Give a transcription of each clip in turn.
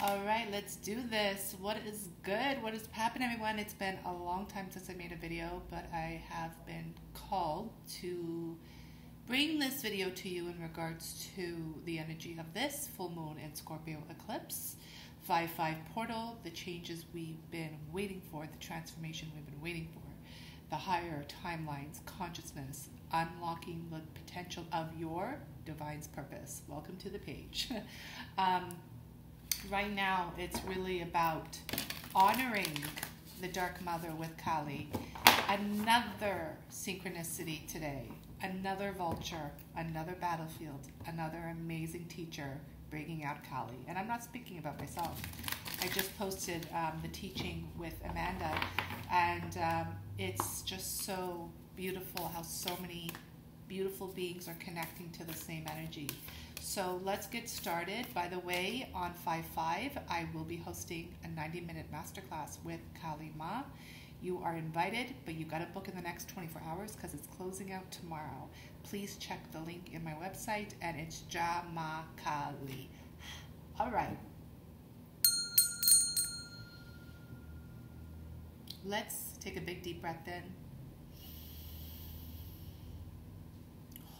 All right, let's do this. What is good? What is happening, everyone? It's been a long time since I made a video, but I have been called to bring this video to you in regards to the energy of this full moon and Scorpio eclipse. 5 5 portal, the changes we've been waiting for, the transformation we've been waiting for, the higher timelines, consciousness, unlocking the potential of your divine's purpose. Welcome to the page. um, right now it's really about honoring the Dark Mother with Kali. Another synchronicity today, another vulture, another battlefield, another amazing teacher bringing out Kali. And I'm not speaking about myself. I just posted um, the teaching with Amanda, and um, it's just so beautiful how so many beautiful beings are connecting to the same energy. So let's get started. By the way, on 5-5, I will be hosting a 90-minute masterclass with Kali Ma. You are invited, but you got to book in the next 24 hours because it's closing out tomorrow. Please check the link in my website, and it's Jai Ma Kali. All right. Let's take a big deep breath in.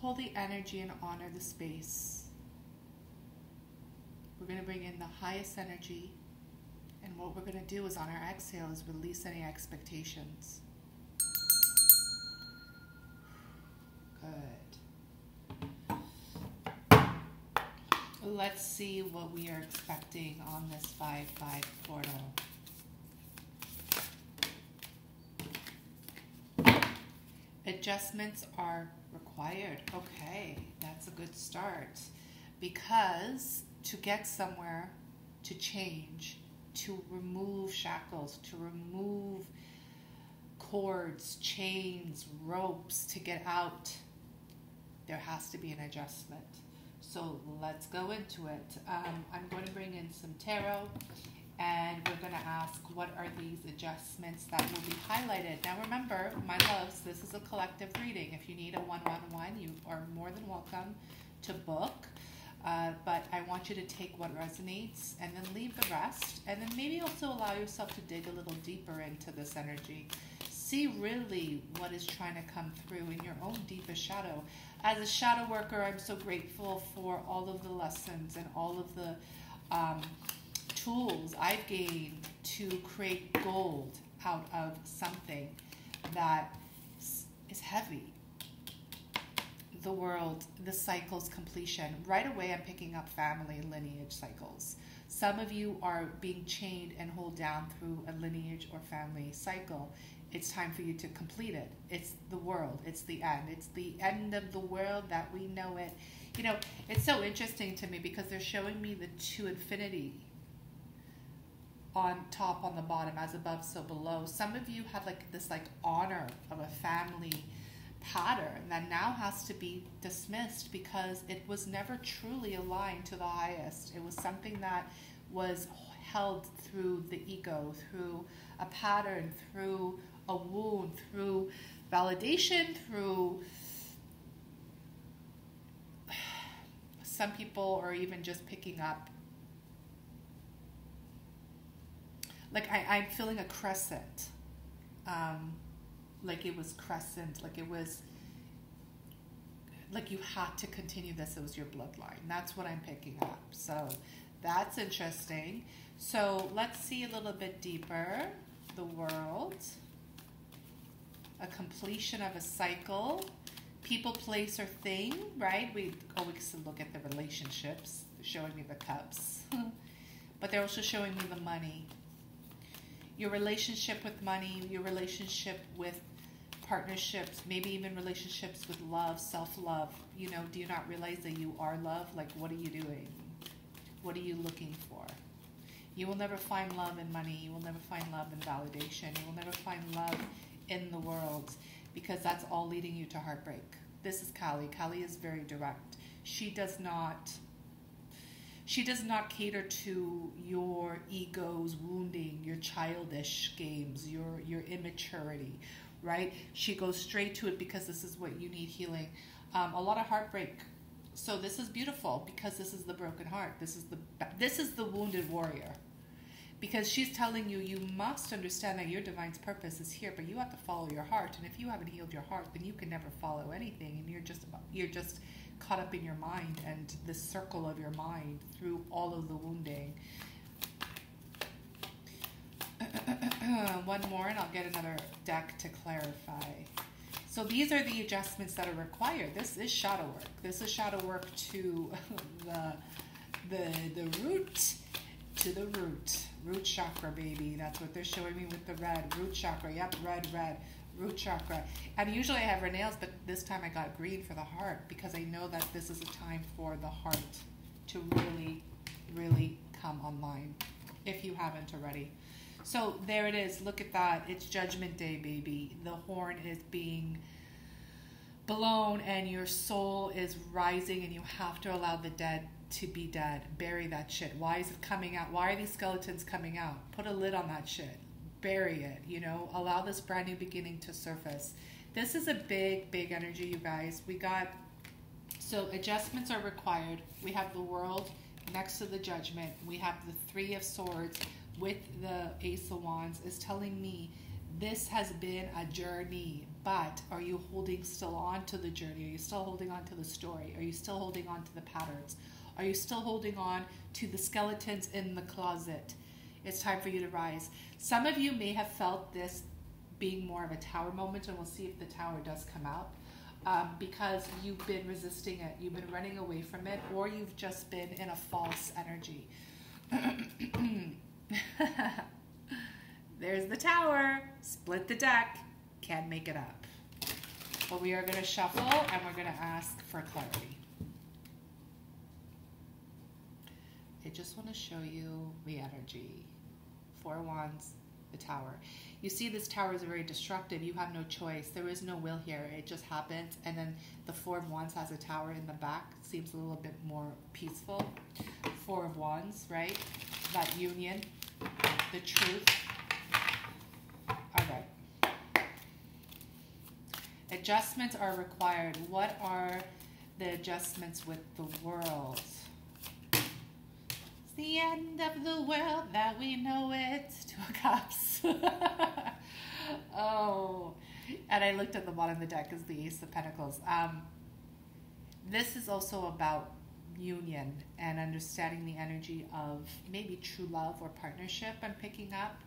Hold the energy and honor the space. We're going to bring in the highest energy. And what we're going to do is on our exhale is release any expectations. Good. Let's see what we are expecting on this 5-5 portal. Adjustments are required. Okay, that's a good start. Because to get somewhere, to change, to remove shackles, to remove cords, chains, ropes, to get out, there has to be an adjustment. So let's go into it. Um, I'm going to bring in some tarot and we're going to ask what are these adjustments that will be highlighted. Now remember, my loves, this is a collective reading. If you need a one-on-one, you are more than welcome to book. Uh, but I want you to take what resonates and then leave the rest. And then maybe also allow yourself to dig a little deeper into this energy. See really what is trying to come through in your own deepest shadow. As a shadow worker, I'm so grateful for all of the lessons and all of the um, tools I've gained to create gold out of something that is heavy. The world, the cycle's completion. Right away, I'm picking up family lineage cycles. Some of you are being chained and hold down through a lineage or family cycle. It's time for you to complete it. It's the world. It's the end. It's the end of the world that we know it. You know, it's so interesting to me because they're showing me the two infinity on top, on the bottom, as above, so below. Some of you have like this like honor of a family pattern that now has to be dismissed because it was never truly aligned to the highest. It was something that was held through the ego, through a pattern, through a wound, through validation, through some people are even just picking up like I, I'm feeling a crescent. Um, like it was crescent, like it was like you had to continue this, it was your bloodline. That's what I'm picking up. So that's interesting. So let's see a little bit deeper. The world, a completion of a cycle, people, place, or thing, right? We always look at the relationships, showing me the cups, but they're also showing me the money your relationship with money, your relationship with partnerships, maybe even relationships with love, self-love. You know, do you not realize that you are love? Like, what are you doing? What are you looking for? You will never find love in money. You will never find love in validation. You will never find love in the world because that's all leading you to heartbreak. This is Kali. Kali is very direct. She does not she does not cater to your ego's wounding, your childish games, your your immaturity, right? She goes straight to it because this is what you need healing. Um, a lot of heartbreak So this is beautiful because this is the broken heart. This is the this is the wounded warrior. Because she's telling you you must understand that your divine's purpose is here, but you have to follow your heart. And if you haven't healed your heart, then you can never follow anything and you're just you're just caught up in your mind and the circle of your mind through all of the wounding. One more and I'll get another deck to clarify. So these are the adjustments that are required. This is shadow work. This is shadow work to the the the root to the root. Root chakra, baby. That's what they're showing me with the red. Root chakra. Yep, red, red. Root chakra. And usually I have red nails, but this time I got green for the heart because I know that this is a time for the heart to really, really come online if you haven't already. So there it is. Look at that. It's Judgment Day, baby. The horn is being blown and your soul is rising, and you have to allow the dead to be dead. Bury that shit. Why is it coming out? Why are these skeletons coming out? Put a lid on that shit. Bury it, you know? Allow this brand new beginning to surface. This is a big, big energy, you guys. We got, so adjustments are required. We have the world next to the judgment. We have the three of swords with the Ace of Wands is telling me this has been a journey, but are you holding still on to the journey? Are you still holding on to the story? Are you still holding on to the patterns? Are you still holding on to the skeletons in the closet? It's time for you to rise. Some of you may have felt this being more of a tower moment, and we'll see if the tower does come out. Um, because you've been resisting it, you've been running away from it, or you've just been in a false energy. There's the tower. Split the deck. Can't make it up. But we are going to shuffle and we're going to ask for clarity. I just want to show you the energy. Four Wands, the tower. You see this tower is very destructive. You have no choice. There is no will here. It just happens. And then the Four of Wands has a tower in the back. Seems a little bit more peaceful. Four of Wands, right? That union the truth. Adjustments are required. What are the adjustments with the world? The end of the world that we know it. to a Cups. oh, and I looked at the bottom of the deck as the Ace of Pentacles. Um, this is also about union and understanding the energy of maybe true love or partnership I'm picking up.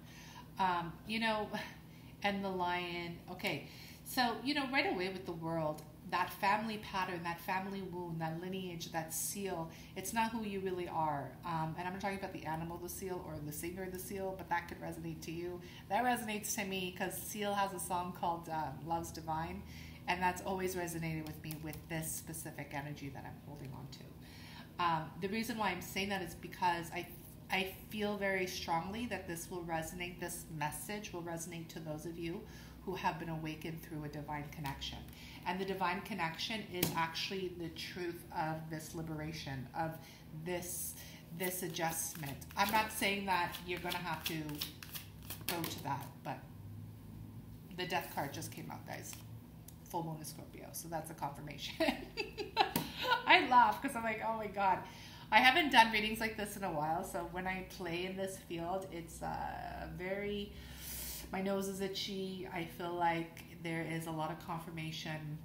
Um, you know, and the lion. Okay, so, you know, right away with the world, that family pattern, that family wound, that lineage, that seal, it's not who you really are. Um, and I'm not talking about the animal, the seal, or the singer, the seal, but that could resonate to you. That resonates to me because Seal has a song called um, Love's Divine, and that's always resonated with me with this specific energy that I'm holding on to. Um, the reason why I'm saying that is because I I feel very strongly that this will resonate. This message will resonate to those of you who have been awakened through a divine connection. And the divine connection is actually the truth of this liberation, of this this adjustment. I'm not saying that you're going to have to go to that, but the death card just came out, guys. Full moon of Scorpio, so that's a confirmation. I laugh because I'm like, oh my god. I haven't done readings like this in a while, so when I play in this field, it's uh, very. My nose is itchy. I feel like there is a lot of confirmation.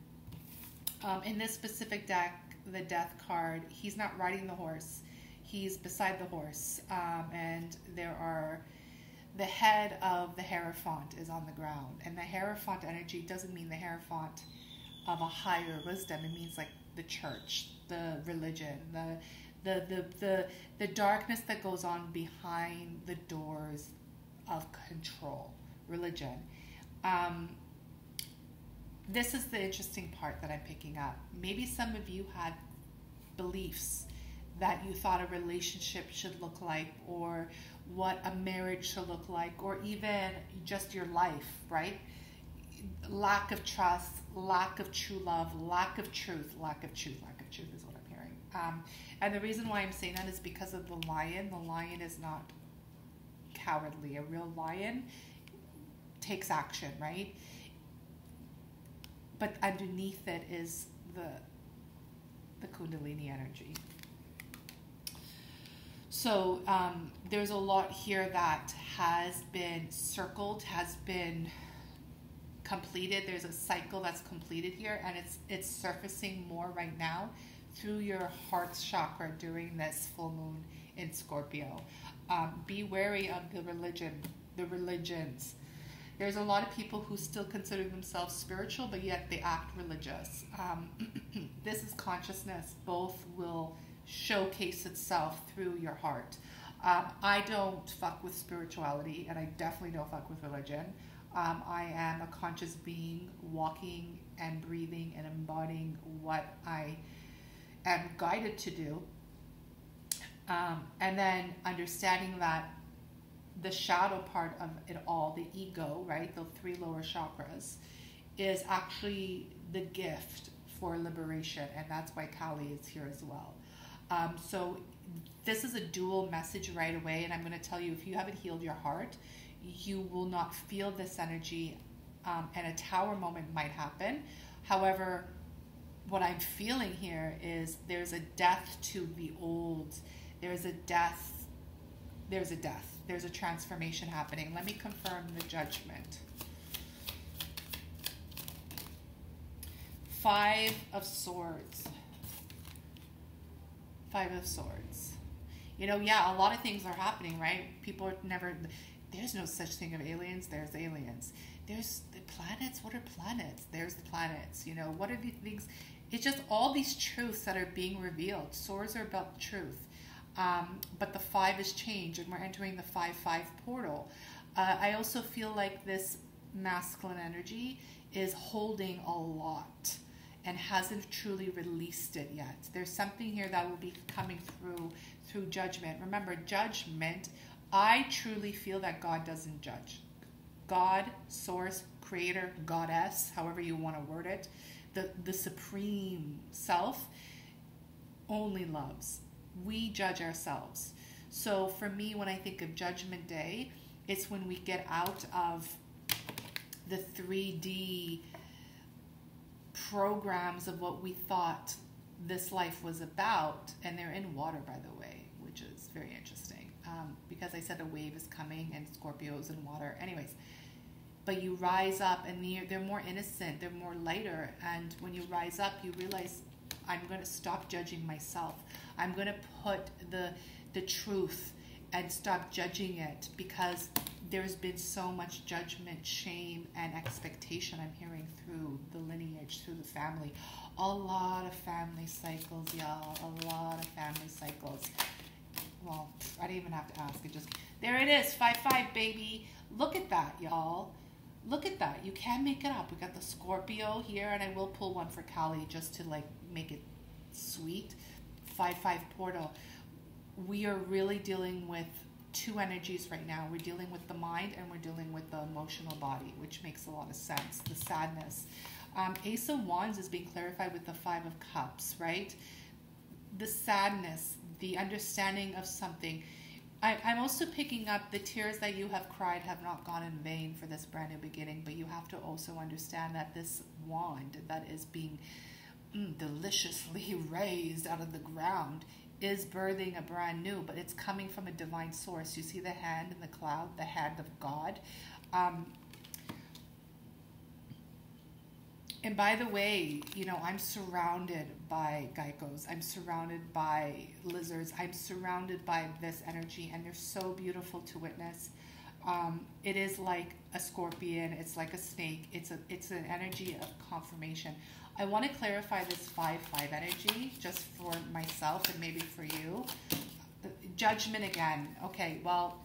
Um, in this specific deck, the death card, he's not riding the horse, he's beside the horse. Um, and there are. The head of the Hierophant is on the ground. And the Hierophant energy doesn't mean the Hierophant of a higher wisdom, it means like the church, the religion, the the the the, the darkness that goes on behind the doors of control, religion. Um, this is the interesting part that I'm picking up. Maybe some of you had beliefs that you thought a relationship should look like, or what a marriage should look like, or even just your life, right? Lack of trust, lack of true love, lack of truth, lack of truth, lack of truth is what I'm hearing. Um, and the reason why I'm saying that is because of the lion. The lion is not cowardly. A real lion takes action, right? But underneath it is the the Kundalini energy. So um, there's a lot here that has been circled, has been completed. There's a cycle that's completed here, and it's it's surfacing more right now through your heart chakra during this full moon in Scorpio. Um, be wary of the religion, the religions. There's a lot of people who still consider themselves spiritual, but yet they act religious. Um, this is consciousness. Both will showcase itself through your heart. Um, I don't fuck with spirituality, and I definitely don't fuck with religion. Um, I am a conscious being walking and breathing and embodying what I am guided to do. Um, and then understanding that the shadow part of it all, the ego, right, the three lower chakras, is actually the gift for liberation. And that's why Kali is here as well. Um, so this is a dual message right away. And I'm going to tell you if you haven't healed your heart, you will not feel this energy. Um, and a tower moment might happen. However, what I'm feeling here is there's a death to the old. There's a death. There's a death. There's a transformation happening. Let me confirm the judgment. Five of Swords. Five of Swords. You know, yeah, a lot of things are happening, right? People are never. There's no such thing of aliens. There's aliens. There's the planets. What are planets? There's the planets. You know, what are the things? It's just all these truths that are being revealed. Swords are about truth. Um, but the five is changed, and we're entering the 5 5 portal. Uh, I also feel like this masculine energy is holding a lot and hasn't truly released it yet. There's something here that will be coming through through judgment. Remember, judgment, I truly feel that God doesn't judge. God, source, creator, goddess, however you want to word it, the, the supreme self only loves. We judge ourselves. So for me, when I think of Judgment Day, it's when we get out of the 3D programs of what we thought this life was about. And they're in water, by the way, which is very interesting. Um, because I said a wave is coming and Scorpio's in water. Anyways, but you rise up and they're more innocent, they're more lighter. And when you rise up, you realize I'm going to stop judging myself. I'm going to put the the truth and stop judging it because there's been so much judgment, shame, and expectation I'm hearing through the lineage, through the family. A lot of family cycles, y'all. A lot of family cycles. Well, I didn't even have to ask. It just there it is, five five baby. Look at that, y'all. Look at that. You can't make it up. We got the Scorpio here, and I will pull one for Kali just to like make it sweet. Five five portal. We are really dealing with two energies right now. We're dealing with the mind and we're dealing with the emotional body, which makes a lot of sense. The sadness. Um, Ace of Wands is being clarified with the Five of Cups, right? The sadness, the understanding of something. I, I'm also picking up the tears that you have cried have not gone in vain for this brand new beginning, but you have to also understand that this wand that is being mm, deliciously raised out of the ground is birthing a brand new, but it's coming from a divine source. You see the hand in the cloud, the hand of God. Um, and by the way, you know, I'm surrounded by geckos. I'm surrounded by lizards. I'm surrounded by this energy, and they're so beautiful to witness. Um, it is like a scorpion. It's like a snake. It's a it's an energy of confirmation. I want to clarify this 5 5 energy just for myself and maybe for you. Judgment again. Okay, well,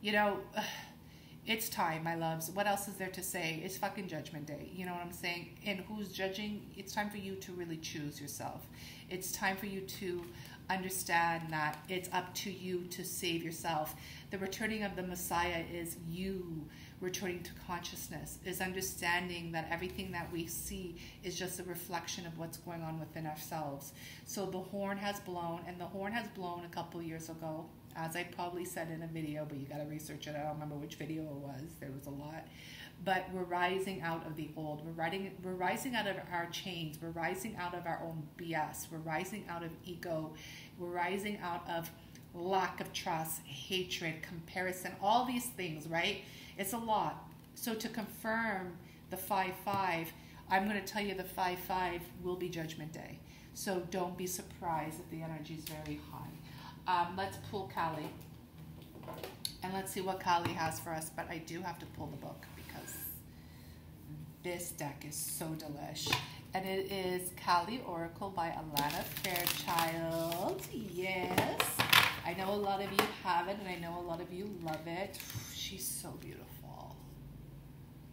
you know, it's time, my loves. What else is there to say? It's fucking judgment day. You know what I'm saying? And who's judging? It's time for you to really choose yourself. It's time for you to understand that it's up to you to save yourself. The returning of the Messiah is you returning to consciousness, is understanding that everything that we see is just a reflection of what's going on within ourselves. So the horn has blown, and the horn has blown a couple years ago. as I probably said in a video, but you got to research it. I don't remember which video it was. There was a lot. But we're rising out of the old. We're riding, we're rising out of our chains. We're rising out of our own BS. We're rising out of ego. We're rising out of lack of trust, hatred, comparison, all these things, right? It's a lot. So to confirm the 5 5, I'm going to tell you the 5 5 will be Judgment Day. So don't be surprised if the energy is very high. Um, let's pull Kali. And let's see what Kali has for us. But I do have to pull the book because this deck is so delish. And it is Kali Oracle by Alana Fairchild. Yes. I know a lot of you have it and I know a lot of you love it. She's so beautiful.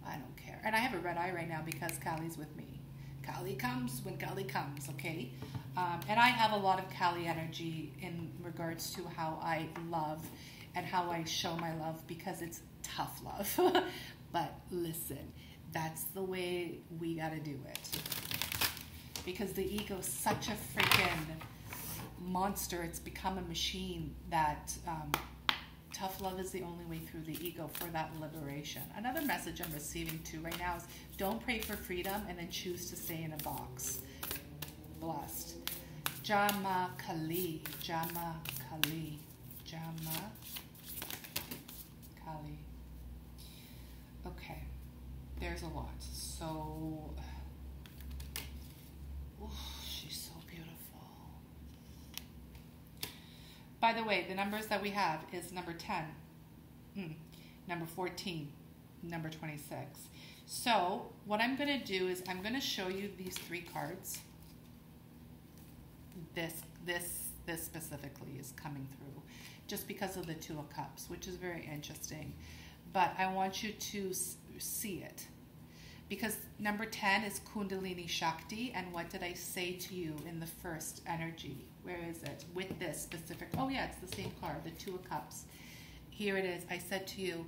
I don't care. And I have a red eye right now because Kali's with me. Kali comes when Kali comes, okay? Um, and I have a lot of Kali energy in regards to how I love and how I show my love because it's tough love. but listen, that's the way we got to do it. Because the ego's such a freaking monster. It's become a machine that um, tough love is the only way through the ego for that liberation. Another message I'm receiving too right now is don't pray for freedom and then choose to stay in a box. Blessed. Jai Ma Kali. Jai Ma Kali. Jai Ma Kali. Okay. There's a lot. So By the way, the numbers that we have is number 10, mm, number 14, number 26. So what I'm going to do is I'm going to show you these three cards. This, this, this specifically is coming through just because of the Two of Cups, which is very interesting. But I want you to see it because number 10 is Kundalini Shakti. And what did I say to you in the first energy? Where is it? With this specific, oh yeah, it's the same card, the Two of Cups. Here it is. I said to you,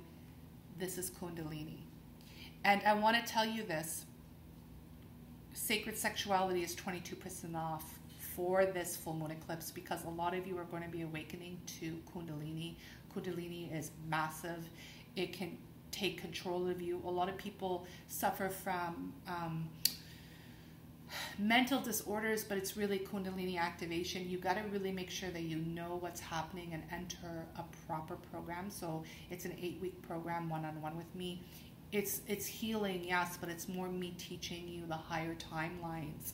this is Kundalini. And I want to tell you this sacred sexuality is 22% off for this full moon eclipse because a lot of you are going to be awakening to Kundalini. Kundalini is massive. It can take control of you. A lot of people suffer from um, mental disorders, but it's really Kundalini activation. You got to really make sure that you know what's happening and enter a proper program. So it's an eight week program, one on one with me. It's it's healing, yes, but it's more me teaching you the higher timelines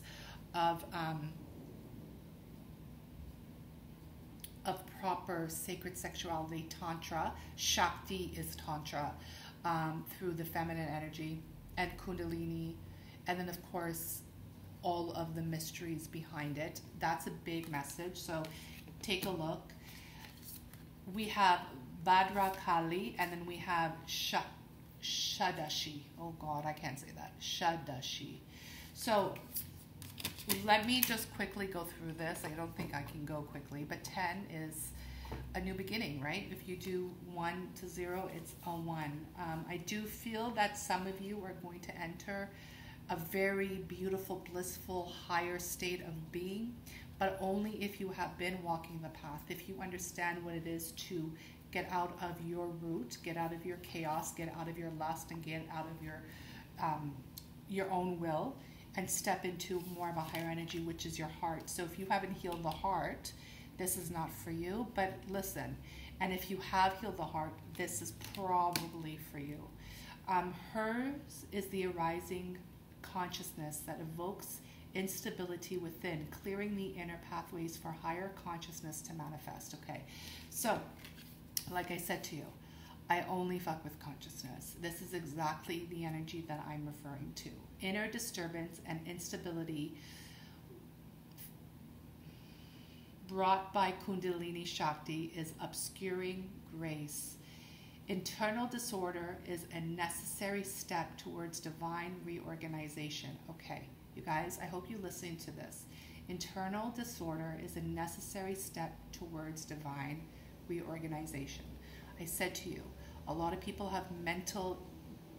of um, of proper sacred sexuality, tantra. Shakti is tantra um, through the feminine energy and Kundalini, and then, of course, all of the mysteries behind it. That's a big message. So take a look. We have Bhadra Kali, and then we have Shadashi. Oh God, I can't say that. Shadashi. So let me just quickly go through this. I don't think I can go quickly, but 10 is a new beginning, right? If you do one to zero, it's a one. Um, I do feel that some of you are going to enter a very beautiful, blissful, higher state of being, but only if you have been walking the path, if you understand what it is to get out of your root, get out of your chaos, get out of your lust, and get out of your um, your own will, and step into more of a higher energy, which is your heart. So if you haven't healed the heart, this is not for you, but listen. And if you have healed the heart, this is probably for you. Um, hers is the arising consciousness that evokes instability within, clearing the inner pathways for higher consciousness to manifest. Okay, so like I said to you, I only fuck with consciousness. This is exactly the energy that I'm referring to. Inner disturbance and instability brought by Kundalini Shakti is obscuring grace. Internal disorder is a necessary step towards divine reorganization. Okay, you guys, I hope you listen to this. Internal disorder is a necessary step towards divine reorganization. I said to you, a lot of people have mental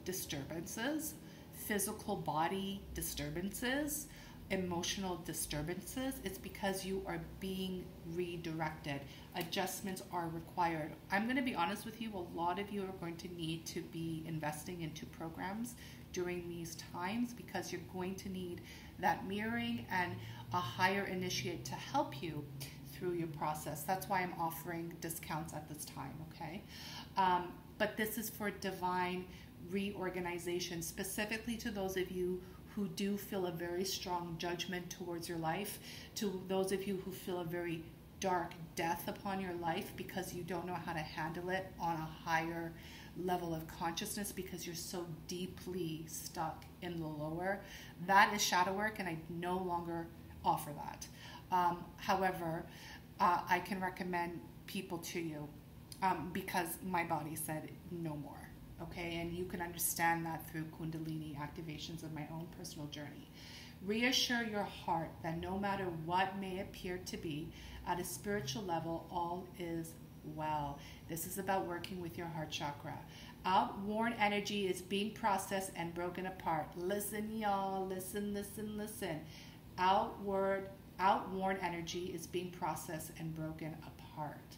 disturbances, physical body disturbances, emotional disturbances, it's because you are being redirected. Adjustments are required. I'm going to be honest with you, a lot of you are going to need to be investing into programs during these times because you're going to need that mirroring and a higher initiate to help you through your process. That's why I'm offering discounts at this time, okay? Um, but this is for divine reorganization, specifically to those of you who do feel a very strong judgment towards your life, to those of you who feel a very dark death upon your life because you don't know how to handle it on a higher level of consciousness because you're so deeply stuck in the lower. That is shadow work, and I no longer offer that. Um, however, uh, I can recommend people to you um, because my body said no more. Okay, and you can understand that through Kundalini activations of my own personal journey. Reassure your heart that no matter what may appear to be, at a spiritual level, all is well. This is about working with your heart chakra. Outworn energy is being processed and broken apart. Listen, y'all. Listen, listen, listen. Outward, outworn energy is being processed and broken apart.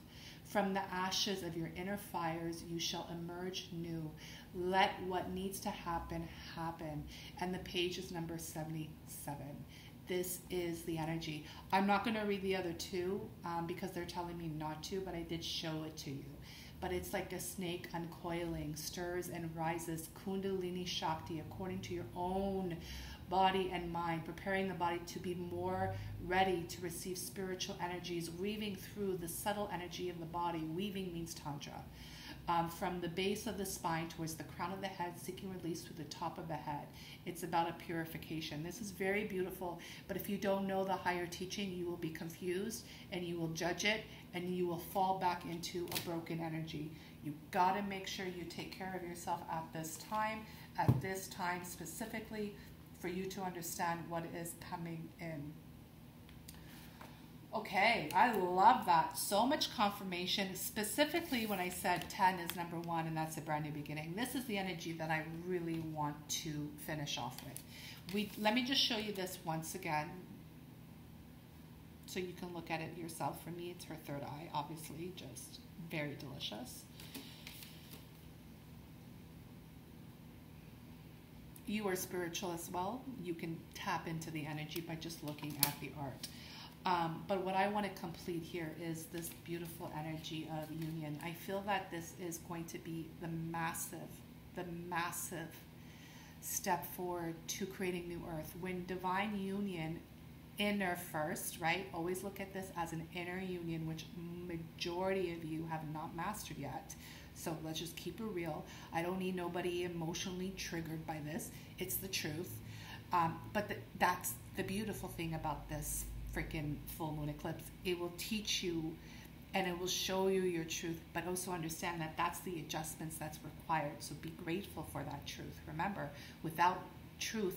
From the ashes of your inner fires, you shall emerge new. Let what needs to happen happen. And the page is number 77. This is the energy. I'm not going to read the other two um, because they're telling me not to, but I did show it to you. But it's like a snake uncoiling, stirs and rises Kundalini Shakti according to your own body and mind, preparing the body to be more ready to receive spiritual energies, weaving through the subtle energy of the body. Weaving means Tantra. Um, from the base of the spine towards the crown of the head, seeking release through the top of the head. It's about a purification. This is very beautiful, but if you don't know the higher teaching, you will be confused and you will judge it and you will fall back into a broken energy. You got to make sure you take care of yourself at this time, at this time specifically, for you to understand what is coming in. Okay, I love that. So much confirmation, specifically when I said 10 is number one and that's a brand new beginning. This is the energy that I really want to finish off with. We Let me just show you this once again so you can look at it yourself. For me, it's her third eye, obviously, just very delicious. You are spiritual as well. You can tap into the energy by just looking at the art. Um, but what I want to complete here is this beautiful energy of union. I feel that this is going to be the massive, the massive step forward to creating new earth. When divine union, inner first, right? Always look at this as an inner union, which majority of you have not mastered yet. So let's just keep it real. I don't need nobody emotionally triggered by this. It's the truth. Um, but the, that's the beautiful thing about this freaking full moon eclipse. It will teach you and it will show you your truth, but also understand that that's the adjustments that's required. So be grateful for that truth. Remember, without truth,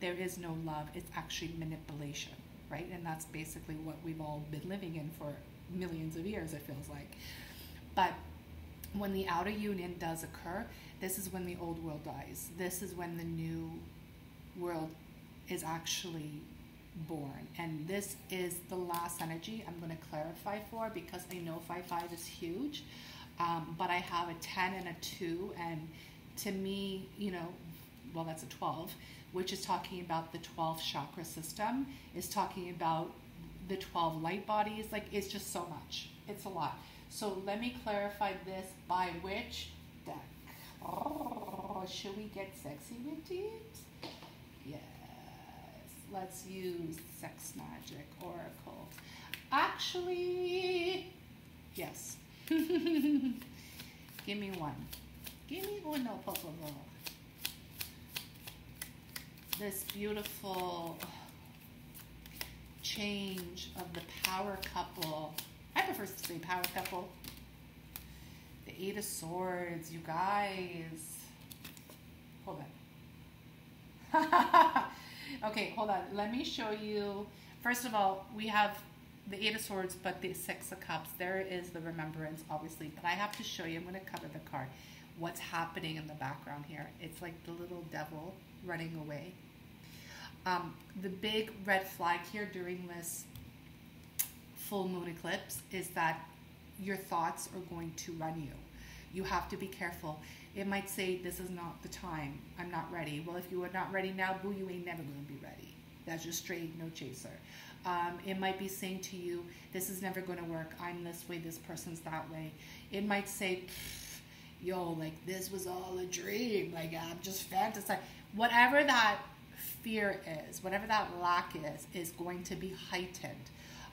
there is no love. It's actually manipulation, right? And that's basically what we've all been living in for millions of years, it feels like. But when the outer union does occur, this is when the old world dies. This is when the new world is actually born. And this is the last energy I'm going to clarify for because I know 5 5 is huge. Um, but I have a 10 and a 2. And to me, you know, well, that's a 12, which is talking about the 12 chakra system, is talking about the 12 light bodies. Like, it's just so much. It's a lot. So let me clarify this by which deck. Oh, should we get sexy with it? Yes. let's use Sex Magic Oracle. Actually, yes. Give me one. Give me one, no, por favor. This beautiful change of the power couple. I prefer to say power couple. The Eight of Swords, you guys. Hold on. Okay, hold on. Let me show you. First of all, we have the Eight of Swords, but the Six of Cups. There is the Remembrance, obviously. But I have to show you. I'm going to cover the card. What's happening in the background here? It's like the little devil running away. Um, the big red flag here during this full moon eclipse is that your thoughts are going to run you. You have to be careful. It might say, This is not the time. I'm not ready. Well, if you are not ready now, boo, you ain't never going to be ready. That's just straight, no chaser. Um, it might be saying to you, This is never going to work. I'm this way, this person's that way. It might say, Yo, like this was all a dream. Like I'm just fantasizing. Whatever that fear is, whatever that lack is, is going to be heightened.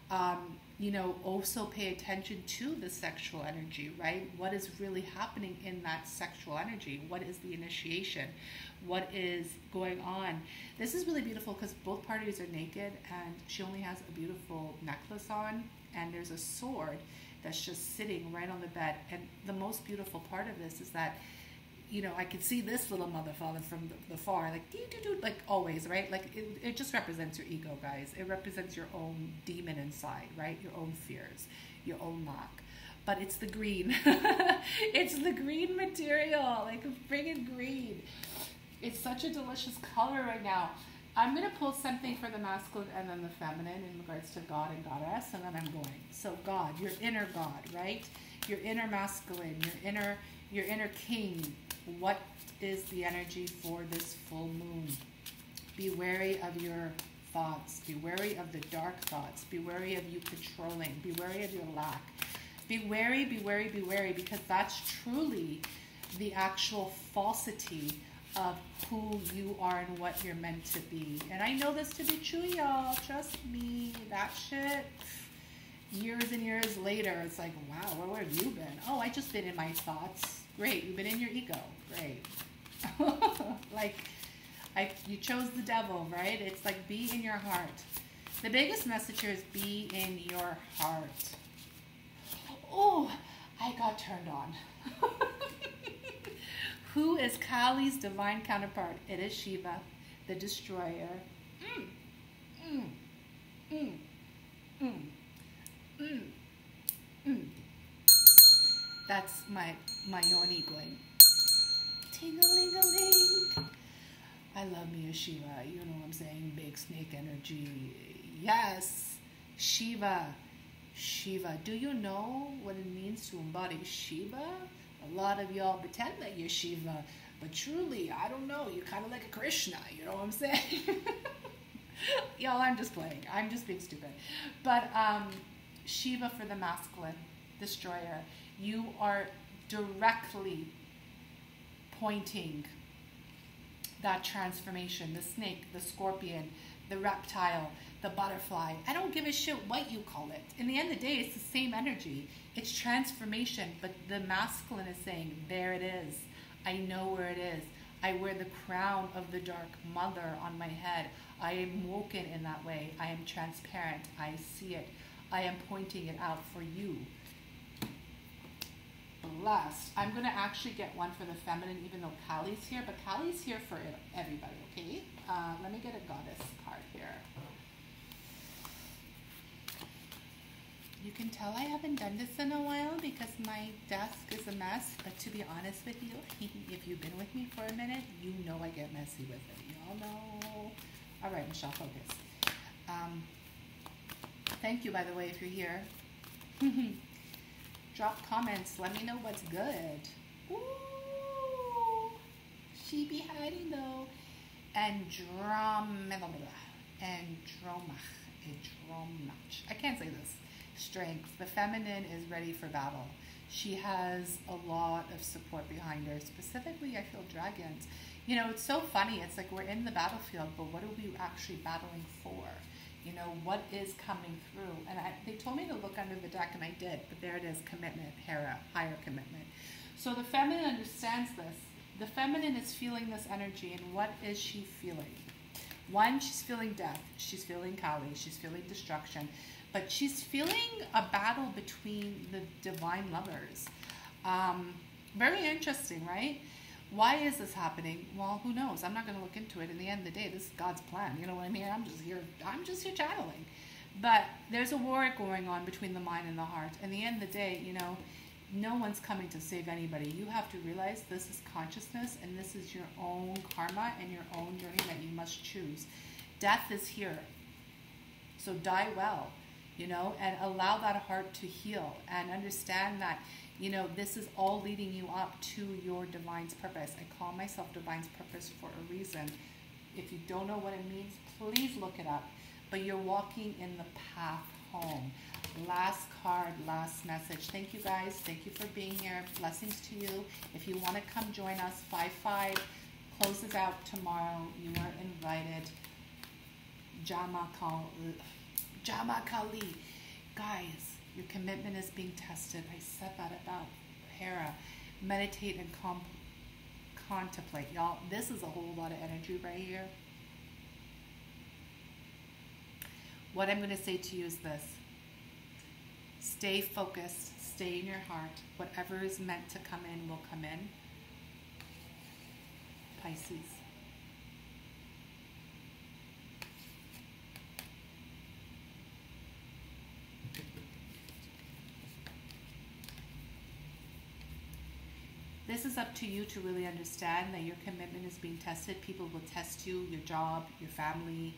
Um, you know, also pay attention to the sexual energy, right? What is really happening in that sexual energy? What is the initiation? What is going on? This is really beautiful because both parties are naked and she only has a beautiful necklace on and there's a sword that's just sitting right on the bed. And the most beautiful part of this is that you know, I could see this little mother motherfucker from the, the far, like, doo, doo, doo, like always, right? Like, it, it just represents your ego, guys. It represents your own demon inside, right? Your own fears, your own lack. But it's the green. it's the green material, like friggin' green. It's such a delicious color right now. I'm going to pull something for the masculine and then the feminine in regards to God and goddess, and then I'm going. So, God, your inner God, right? Your inner masculine, your inner your inner king, what is the energy for this full moon? Be wary of your thoughts. Be wary of the dark thoughts. Be wary of you controlling. Be wary of your lack. Be wary, be wary, be wary, because that's truly the actual falsity of who you are and what you're meant to be. And I know this to be true, y'all. Trust me. That shit, years and years later, it's like, wow, where have you been? Oh, I just been in my thoughts Great, you've been in your ego. Great. like, I, you chose the devil, right? It's like be in your heart. The biggest message here is be in your heart. Oh, I got turned on. Who is Kali's divine counterpart? It is Shiva, the destroyer. Mm, mm, mm, mm, mm, mm. That's my my noni going. Ting-a-ling-a-ling. I love me a Shiva. You know what I'm saying? Big snake energy. Yes, Shiva. Shiva. Do you know what it means to embody Shiva? A lot of y'all pretend that you're Shiva, but truly, I don't know. You're kind of like a Krishna. You know what I'm saying? y'all, I'm just playing. I'm just being stupid. But um, Shiva for the masculine, destroyer. You are directly pointing that transformation the snake, the scorpion, the reptile, the butterfly. I don't give a shit what you call it. In the end of the day, it's the same energy. It's transformation, but the masculine is saying, There it is. I know where it is. I wear the crown of the dark mother on my head. I am woken in that way. I am transparent. I see it. I am pointing it out for you blessed. I'm going to actually get one for the feminine, even though Kali's here, but Kali's here for everybody, okay? Uh, let me get a goddess card here. You can tell I haven't done this in a while because my desk is a mess, but to be honest with you, if you've been with me for a minute, you know I get messy with it. Y'all know. All right, Michelle, focus. Um, thank you, by the way, if you're here. drop comments. Let me know what's good. Ooh, she be hiding though. Andromeda. Andromach. Andromach. I can't say this. Strength. The feminine is ready for battle. She has a lot of support behind her. Specifically, I feel dragons. You know, it's so funny. It's like we're in the battlefield, but what are we actually battling for? You know, what is coming through. And I, they told me to look under the deck, and I did, but there it is commitment, Hera, higher commitment. So the feminine understands this. The feminine is feeling this energy, and what is she feeling? One, she's feeling death, she's feeling Kali, she's feeling destruction, but she's feeling a battle between the divine lovers. Um, very interesting, right? Why is this happening? Well, who knows? I'm not going to look into it. In the end of the day, this is God's plan. You know what I mean? I'm just here. I'm just here channeling. But there's a war going on between the mind and the heart. In the end of the day, you know, no one's coming to save anybody. You have to realize this is consciousness and this is your own karma and your own journey that you must choose. Death is here. So die well, you know, and allow that heart to heal and understand that, you know, this is all leading you up to your divine's purpose. I call myself divine's purpose for a reason. If you don't know what it means, please look it up. But you're walking in the path home. Last card, last message. Thank you guys. Thank you for being here. Blessings to you. If you want to come join us, 5 5 closes out tomorrow. You are invited. Jai Ma Kali. Jai Ma Kali. Guys, your commitment is being tested. I said that about Hera. Meditate and comp- contemplate. Y'all, this is a whole lot of energy right here. What I'm going to say to you is this stay focused, stay in your heart. Whatever is meant to come in will come in. Pisces. This is up to you to really understand that your commitment is being tested. People will test you, your job, your family,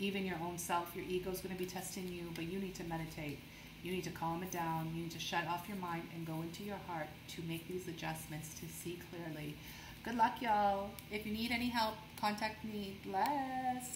even your own self. Your ego is going to be testing you, but you need to meditate. You need to calm it down. You need to shut off your mind and go into your heart to make these adjustments to see clearly. Good luck, y'all. If you need any help, contact me. Bless.